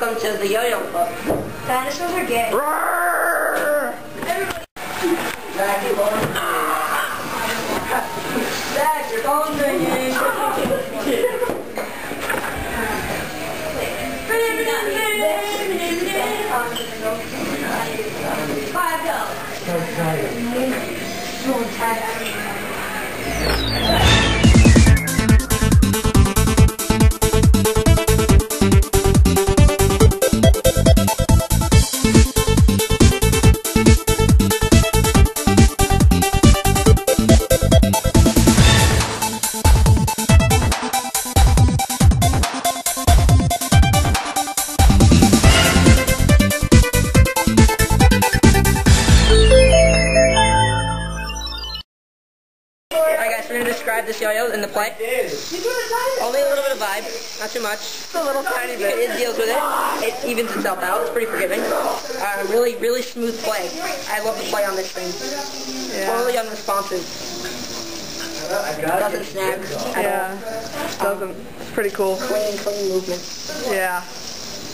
welcome to the Yo-Yo Club. Dinosaurs are gay. Roar! Everybody. Jackie Lawrence. Zach, your phone's ringing. Alright guys, gonna describe this yo-yo in the play. Only a little bit of vibe, not too much. Just a little tiny bit. It deals with it. It evens itself out. It's pretty forgiving. Uh, really, really smooth play. I love the play on this thing. Totally unresponsive. Doesn't snag at Yeah, doesn't. It's pretty cool. all. Clean, clean movement. Yeah,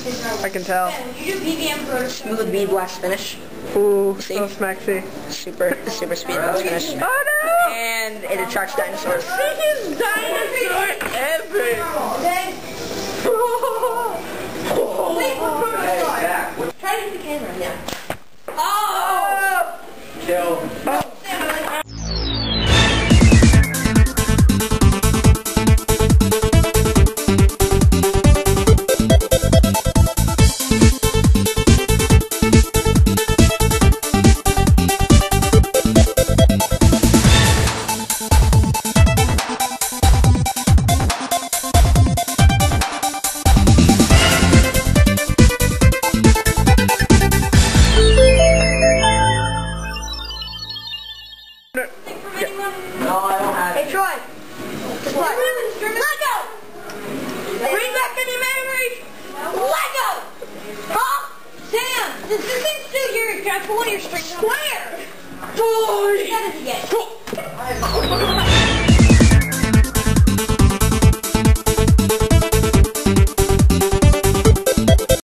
I can tell. You do PVM for Smooth bead blast finish. Ooh, See? so smaxy. Super, super speed blast finish. Oh no! And it attracts dinosaurs. Biggest dinosaur ever! Wait, we're Try to hit the camera. Yeah. Oh! oh! No, Troy. What? Lego! Bring back any memories! Lego! Huh? Sam, this thing still here? Can one of your strings? Square! Boy! That is a yes.